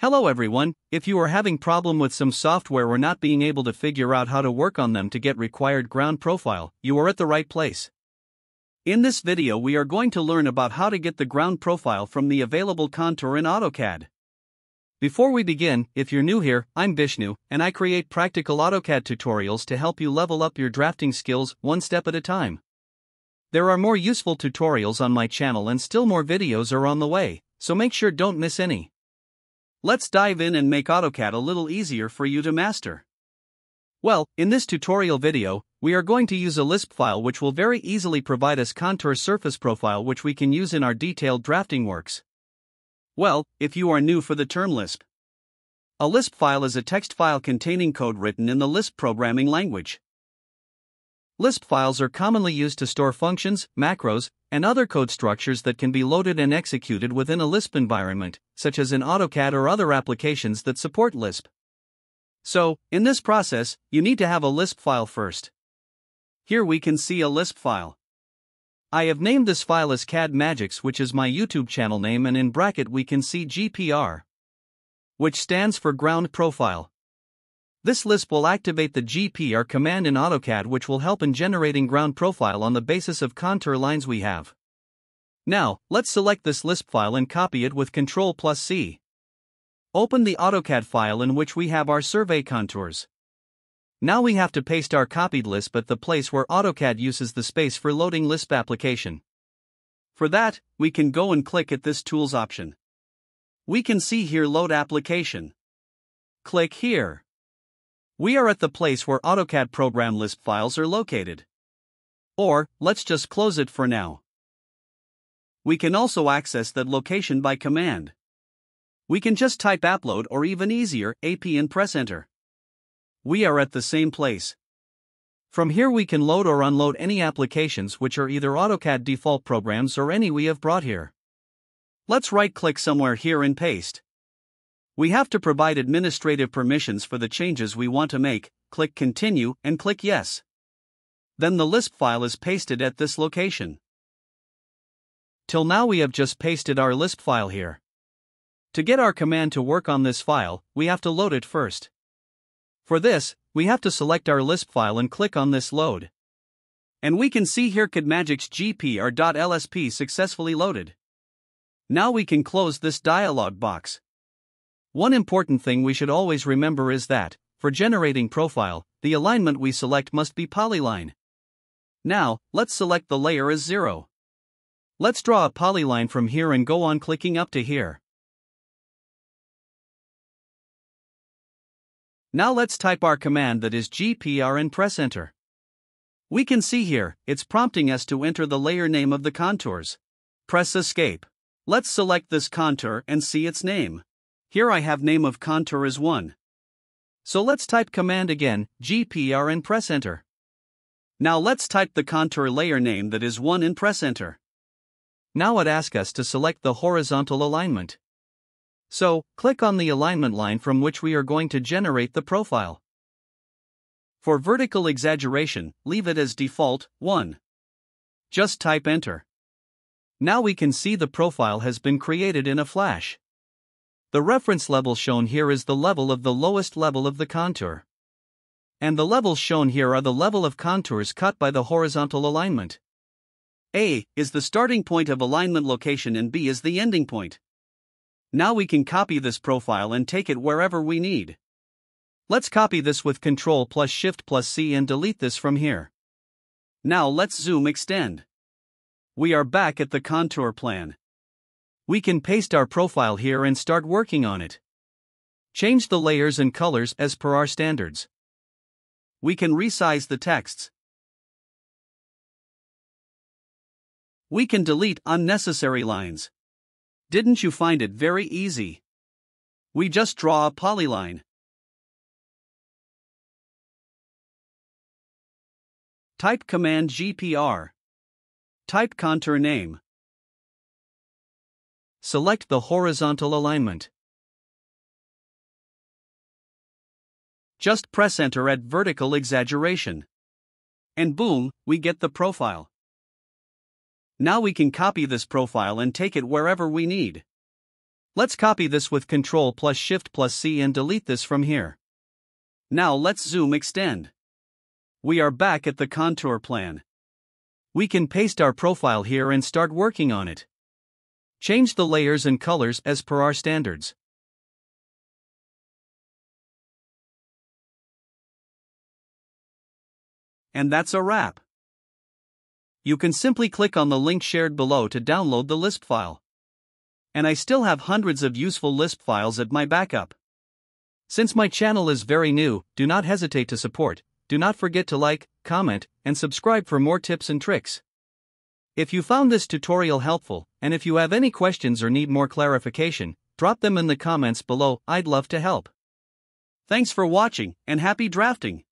Hello everyone, if you are having problem with some software or not being able to figure out how to work on them to get required ground profile, you are at the right place. In this video we are going to learn about how to get the ground profile from the available contour in AutoCAD. Before we begin, if you're new here, I'm Bishnu, and I create practical AutoCAD tutorials to help you level up your drafting skills one step at a time. There are more useful tutorials on my channel and still more videos are on the way, so make sure don't miss any. Let's dive in and make AutoCAD a little easier for you to master. Well, in this tutorial video, we are going to use a Lisp file which will very easily provide us contour surface profile which we can use in our detailed drafting works. Well, if you are new for the term Lisp, a Lisp file is a text file containing code written in the Lisp programming language. Lisp files are commonly used to store functions, macros, and other code structures that can be loaded and executed within a Lisp environment, such as in AutoCAD or other applications that support Lisp. So, in this process, you need to have a Lisp file first. Here we can see a Lisp file. I have named this file as CAD Magics, which is my YouTube channel name, and in bracket we can see GPR, which stands for Ground Profile. This Lisp will activate the GPR command in AutoCAD which will help in generating ground profile on the basis of contour lines we have. Now, let's select this Lisp file and copy it with Ctrl plus C. Open the AutoCAD file in which we have our survey contours. Now we have to paste our copied Lisp at the place where AutoCAD uses the space for loading Lisp application. For that, we can go and click at this Tools option. We can see here Load Application. Click here. We are at the place where AutoCAD program Lisp files are located. Or, let's just close it for now. We can also access that location by command. We can just type APPLOAD or even easier, AP and press enter. We are at the same place. From here we can load or unload any applications which are either AutoCAD default programs or any we have brought here. Let's right click somewhere here and paste. We have to provide administrative permissions for the changes we want to make, click Continue and click Yes. Then the Lisp file is pasted at this location. Till now we have just pasted our Lisp file here. To get our command to work on this file, we have to load it first. For this, we have to select our Lisp file and click on this load. And we can see here CADMagic's GPR.lsp successfully loaded. Now we can close this dialog box. One important thing we should always remember is that, for generating profile, the alignment we select must be polyline. Now, let's select the layer as 0. Let's draw a polyline from here and go on clicking up to here. Now let's type our command that is GPR and press enter. We can see here, it's prompting us to enter the layer name of the contours. Press escape. Let's select this contour and see its name. Here I have name of contour as 1. So let's type command again, GPR and press enter. Now let's type the contour layer name that is 1 and press enter. Now it asks us to select the horizontal alignment. So, click on the alignment line from which we are going to generate the profile. For vertical exaggeration, leave it as default, 1. Just type enter. Now we can see the profile has been created in a flash. The reference level shown here is the level of the lowest level of the contour. And the levels shown here are the level of contours cut by the horizontal alignment. A is the starting point of alignment location and B is the ending point. Now we can copy this profile and take it wherever we need. Let's copy this with Ctrl plus Shift plus C and delete this from here. Now let's zoom extend. We are back at the contour plan. We can paste our profile here and start working on it. Change the layers and colors as per our standards. We can resize the texts. We can delete unnecessary lines. Didn't you find it very easy? We just draw a polyline. Type command GPR. Type contour name. Select the horizontal alignment. Just press enter at vertical exaggeration. And boom, we get the profile. Now we can copy this profile and take it wherever we need. Let's copy this with Ctrl plus Shift plus C and delete this from here. Now let's zoom extend. We are back at the contour plan. We can paste our profile here and start working on it. Change the layers and colors as per our standards. And that's a wrap. You can simply click on the link shared below to download the Lisp file. And I still have hundreds of useful Lisp files at my backup. Since my channel is very new, do not hesitate to support, do not forget to like, comment, and subscribe for more tips and tricks. If you found this tutorial helpful, and if you have any questions or need more clarification, drop them in the comments below, I'd love to help. Thanks for watching, and happy drafting!